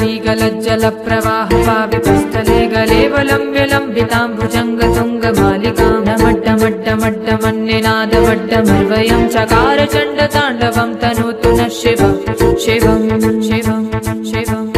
गलज्जलप्रवाहपापितं गलेवलम्ब्य लम्बिताम्बुजङ्गतुङ्गमालिकां विलम्बितां चकारचण्डताण्डवं तनोतु नः शिवं शिवं शिवं शिवम्